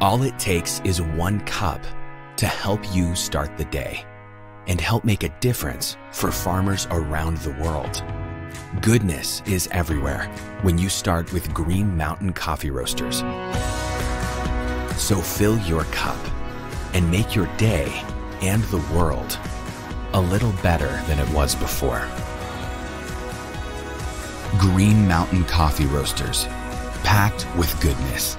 All it takes is one cup to help you start the day and help make a difference for farmers around the world. Goodness is everywhere when you start with Green Mountain Coffee Roasters. So fill your cup and make your day and the world a little better than it was before. Green Mountain Coffee Roasters, packed with goodness.